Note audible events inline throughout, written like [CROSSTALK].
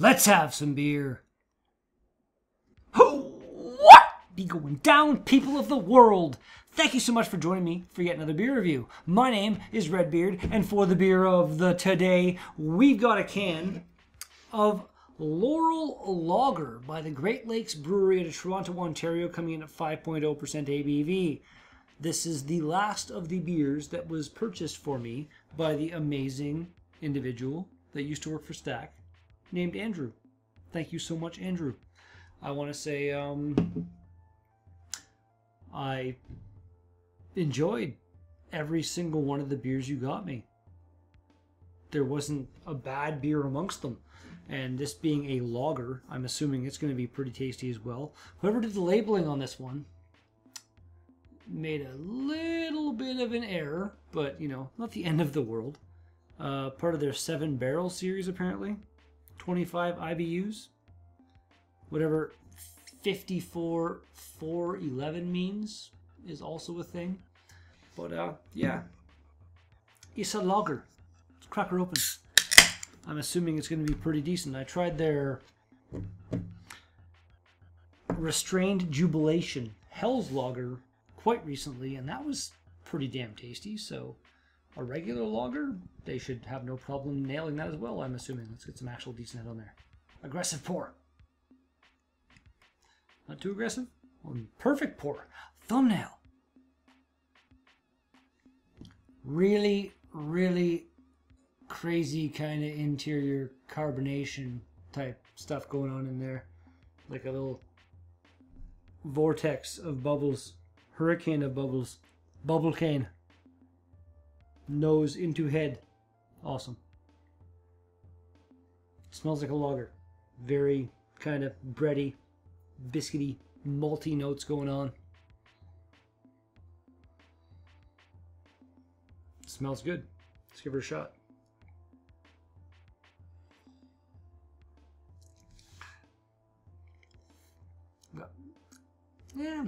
Let's have some beer. What be going down, people of the world? Thank you so much for joining me for yet another beer review. My name is Red Beerd, and for the beer of the today, we've got a can of Loral Lager by the Great Lakes Brewery out of Toronto, Ontario, coming in at 5.0% ABV. This is the last of the beers that was purchased for me by the amazing individual that used to work for Stack named Andrew. Thank you so much, Andrew. I want to say um, I enjoyed every single one of the beers you got me. There wasn't a bad beer amongst them. And this being a lager, I'm assuming it's going to be pretty tasty as well. Whoever did the labeling on this one made a little bit of an error, but you know, not the end of the world. Uh, part of their seven barrel series, apparently. 25 IBUs. Whatever 54 411 means is also a thing. But uh, yeah, it's a lager. Let's crack her open. I'm assuming it's going to be pretty decent. I tried their restrained jubilation Helles Lager quite recently, and that was pretty damn tasty. So a regular lager, they should have no problem nailing that as well, I'm assuming. Let's get some actual decent head on there. Aggressive pour. Not too aggressive. perfect pour. Thumbnail. Really, really crazy kind of interior carbonation type stuff going on in there. Like a little vortex of bubbles. Hurricane of bubbles. Bubble cane nose into head. Awesome. Smells like a lager. Very kind of bready, biscuity, malty notes going on. Smells good. Let's give her a shot. Yeah,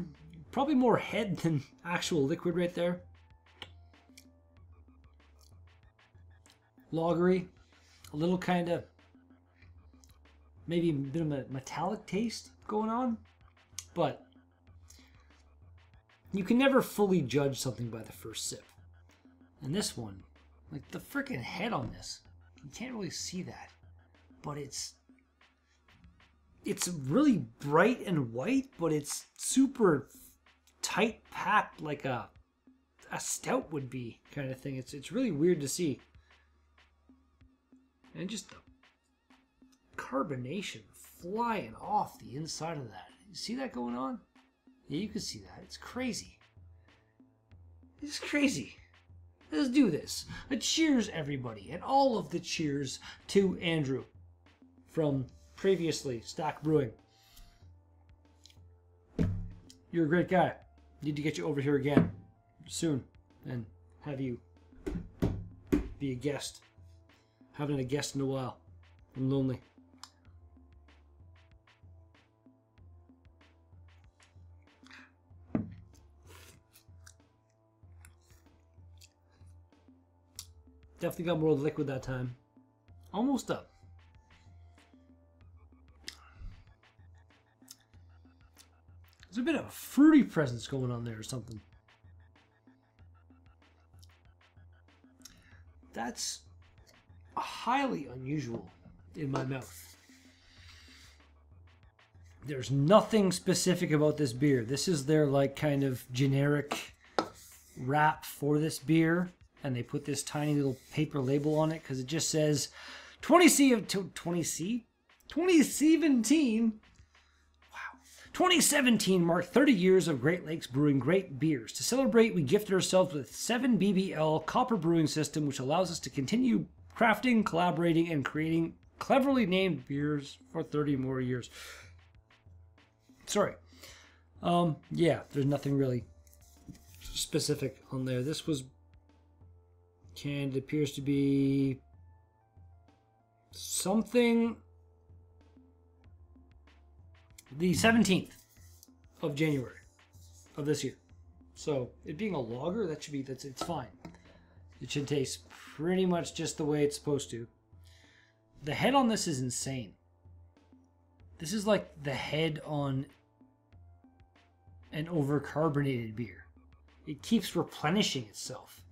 probably more head than [LAUGHS] actual liquid right there. Lagery, a little kind of maybe a bit of a metallic taste going on, but you can never fully judge something by the first sip. And this one, like the freaking head on this, you can't really see that, but it's it's really bright and white, but it's super tight packed like a a stout would be kind of thing. It's it's really weird to see. And just the carbonation flying off the inside of that. You see that going on? Yeah, you can see that. It's crazy. It's crazy. Let's do this. A cheers, everybody, and all of the cheers to Andrew from previously Stack Brewing. You're a great guy. Need to get you over here again soon and have you be a guest had a guest in a while. I'm lonely. Definitely got more liquid that time. Almost up. There's a bit of a fruity presence going on there or something. That's highly unusual in my mouth. There's nothing specific about this beer. This is their like kind of generic wrap for this beer and they put this tiny little paper label on it because it just says 20C of 20C 2017 wow 2017 marked 30 years of Great Lakes brewing great beers to celebrate we gifted ourselves with 7 BBL copper brewing system which allows us to continue crafting, collaborating, and creating cleverly named beers for 30 more years. Sorry. Um, yeah, there's nothing really specific on there. This was canned, appears to be something the 17th of January of this year. So it being a lager, that should be that's it's fine. It should taste pretty much just the way it's supposed to. The head on this is insane. This is like the head on an overcarbonated beer. It keeps replenishing itself.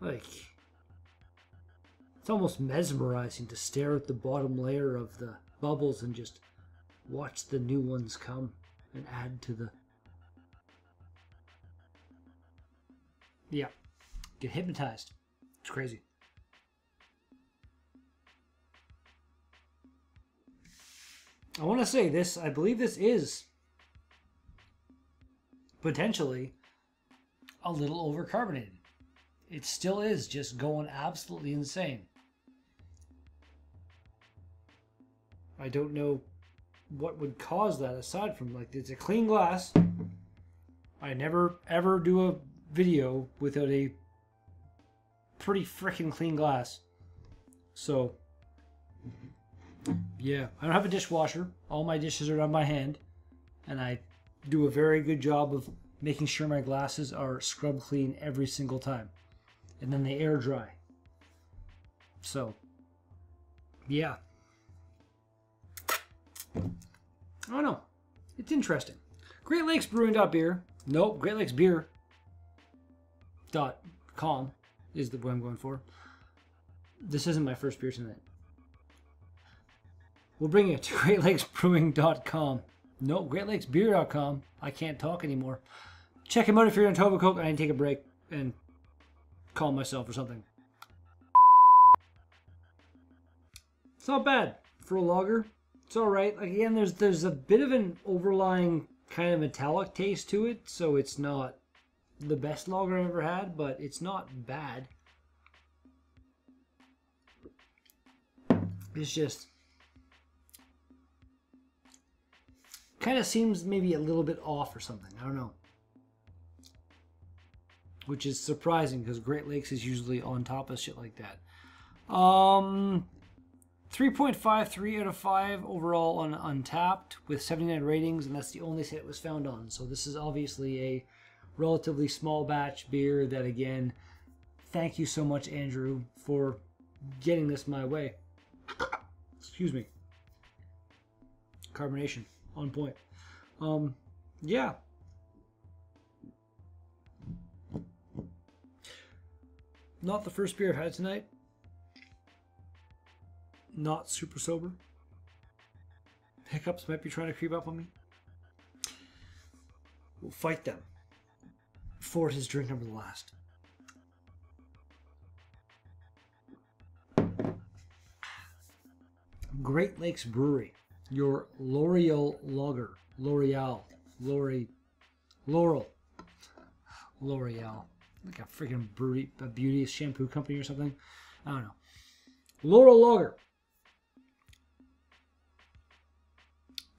Like, it's almost mesmerizing to stare at the bottom layer of the bubbles and just watch the new ones come and add to the. Yeah, get hypnotized. It's crazy. I want to say this, I believe this is potentially a little overcarbonated. It still is just going absolutely insane. I don't know what would cause that aside from like it's a clean glass. I never ever do a video without a pretty freaking clean glass. So yeah, I don't have a dishwasher. All my dishes are done by hand, and I do a very good job of making sure my glasses are scrub clean every single time, and then they air dry. So, yeah. I don't know. It's interesting. Great Lakes Brewing beer. Nope, Great Lakes Beer. Dot com is the what I'm going for. This isn't my first beer tonight. We'll bring you to [LAUGHS] GreatLakesBrewing.com. No, GreatLakesBeer.com. I can't talk anymore. Check him out if you're in Etobicoke. I need to take a break and calm myself or something. It's not bad for a lager. It's all right. Like again, there's there's a bit of an overlying kind of metallic taste to it, so it's not the best lager I've ever had, but it's not bad. It's just kind of seems maybe a little bit off or something. I don't know. Which is surprising because Great Lakes is usually on top of shit like that. Um, 3.53 out of 5 overall on Untappd with 79 ratings, and that's the only site it was found on. So this is obviously a relatively small batch beer that, again, thank you so much, Andrew, for getting this my way. Excuse me. Carbonation on point. Um, yeah. Not the first beer I've had tonight. Not super sober. Hiccups might be trying to creep up on me. We'll fight them. For his drink number the last. Great Lakes Brewery your L'Oreal lager. L'Oreal. L'Oreal. Laurel. L'Oreal. Like a freaking beauty, a beauty shampoo company or something. I don't know. Loral lager.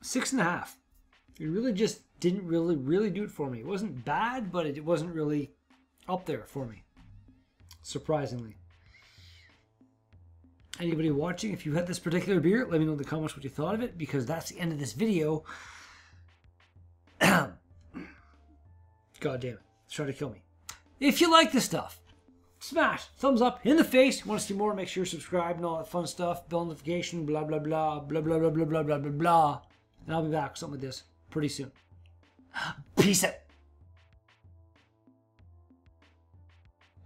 Six and a half. It really just didn't really, really do it for me. It wasn't bad, but it wasn't really up there for me. Surprisingly. Anybody watching, if you had this particular beer, let me know in the comments what you thought of it because that's the end of this video. God damn it. It's trying to kill me. If you like this stuff, smash thumbs up in the face. Want to see more? Make sure you subscribe and all that fun stuff. Bell notification, blah, blah, blah, blah, blah, blah, blah, blah, blah, blah, blah. And I'll be back something like this pretty soon. [GASPS] Peace out.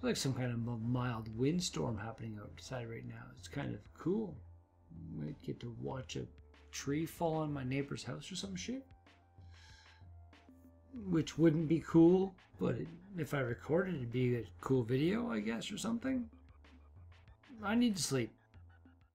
like some kind of mild windstorm happening outside right now. It's kind of cool. Might get to watch a tree fall on my neighbor's house or some shit. Which wouldn't be cool, but it, if I recorded, it'd be a cool video, I guess, or something. I need to sleep.